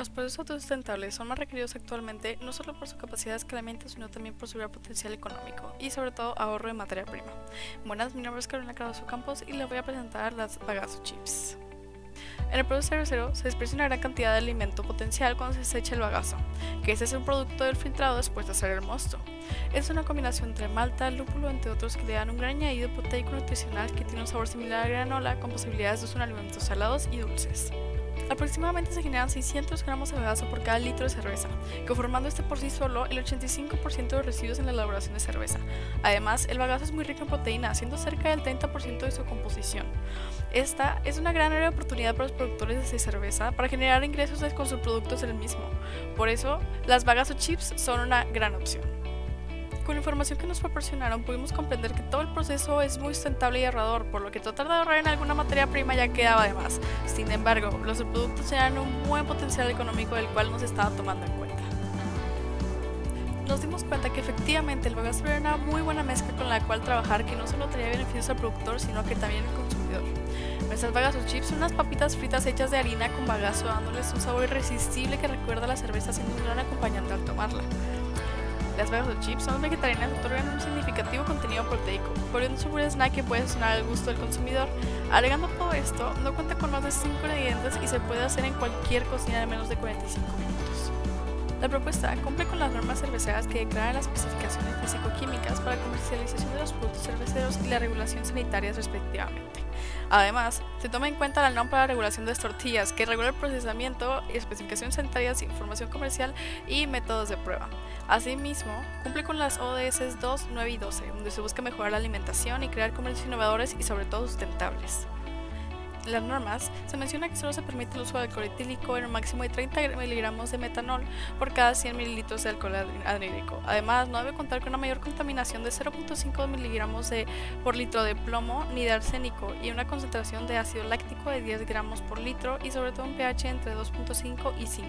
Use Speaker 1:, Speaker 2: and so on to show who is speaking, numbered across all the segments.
Speaker 1: Los procesos autosustentables son más requeridos actualmente no solo por su capacidad de escalamiento, sino también por su gran potencial económico y sobre todo ahorro de materia prima. Buenas, mi nombre es Carolina Cardoso Campos y les voy a presentar las bagazo chips. En el proceso cervecero se desperdicia una gran cantidad de alimento potencial cuando se desecha el bagazo, que este es un producto del filtrado después de hacer el mosto. Es una combinación entre malta, lúpulo, entre otros, que le dan un gran añadido proteico nutricional que tiene un sabor similar a granola con posibilidades de usar alimentos salados y dulces. Aproximadamente se generan 600 gramos de bagazo por cada litro de cerveza, conformando este por sí solo el 85% de residuos en la elaboración de cerveza. Además, el bagazo es muy rico en proteína, siendo cerca del 30% de su composición. Esta es una gran área de oportunidad para los productores de cerveza para generar ingresos con sus productos del mismo. Por eso, las bagazo chips son una gran opción. Con la información que nos proporcionaron pudimos comprender que todo el proceso es muy sustentable y ahorrador, por lo que tratar de ahorrar en alguna materia prima ya quedaba de más. Sin embargo, los productos tenían un buen potencial económico del cual nos estaba tomando en cuenta. Nos dimos cuenta que efectivamente el bagazo era una muy buena mezcla con la cual trabajar que no solo traía beneficios al productor, sino que también al consumidor. Nuestras bagazo chips son unas papitas fritas hechas de harina con bagazo, dándoles un sabor irresistible que recuerda a la cerveza siendo un gran acompañante al tomarla. Las bagazo chips son vegetarianas otorgan un significativo contenido proteico, por un super snack que puede sonar al gusto del consumidor. Agregando todo esto, no cuenta con más de 5 ingredientes y se puede hacer en cualquier cocina de menos de 45 minutos. La propuesta cumple con las normas cerveceras que declaran las especificaciones físico-químicas para la comercialización de los productos cerveceros y la regulación sanitaria respectivamente. Además, se toma en cuenta la norma para la regulación de las tortillas, que regula el procesamiento, especificaciones sanitarias, información comercial y métodos de prueba. Asimismo, cumple con las ODS 2, 9 y 12, donde se busca mejorar la alimentación y crear comercios innovadores y sobre todo sustentables las normas se menciona que solo se permite el uso de alcohol etílico en un máximo de 30 miligramos de metanol por cada 100 mililitros de alcohol anhídrico. Además, no debe contar con una mayor contaminación de 0.5 miligramos de, por litro de plomo ni de arsénico y una concentración de ácido láctico de 10 gramos por litro y sobre todo un pH entre 2.5 y 5.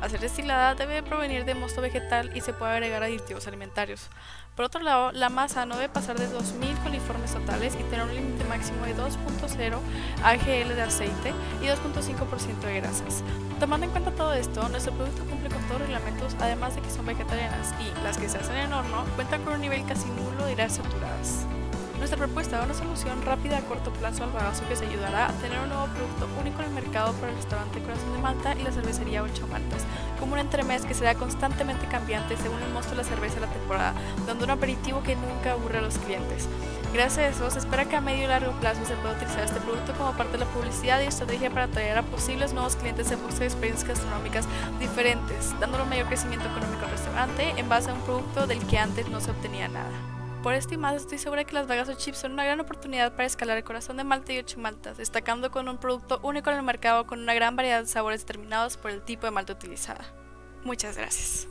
Speaker 1: Al ser destilada debe provenir de mosto vegetal y se puede agregar aditivos alimentarios. Por otro lado, la masa no debe pasar de 2.000 coliformes totales y tener un límite máximo de 2.0 AGL de aceite y 2.5% de grasas. Tomando en cuenta todo esto, nuestro producto cumple con todos los reglamentos, además de que son vegetarianas y las que se hacen en horno cuentan con un nivel casi nulo de grasas saturadas. Nuestra propuesta es una solución rápida a corto plazo al bagazo que se ayudará a tener un nuevo producto único en el mercado para el restaurante Corazón de Malta y la cervecería Ocho Maltas, como un entremés que será constantemente cambiante según el monstruo de la cerveza de la temporada, dando un aperitivo que nunca aburre a los clientes. Gracias a eso, se espera que a medio y largo plazo se pueda utilizar este producto como parte de la publicidad y estrategia para atraer a posibles nuevos clientes en busca de experiencias gastronómicas diferentes, dándole un mayor crecimiento económico al restaurante en base a un producto del que antes no se obtenía nada. Por esto y más estoy segura que las Bagazo Chips son una gran oportunidad para escalar el corazón de Malta y ocho maltas, destacando con un producto único en el mercado con una gran variedad de sabores determinados por el tipo de malta utilizada. Muchas gracias.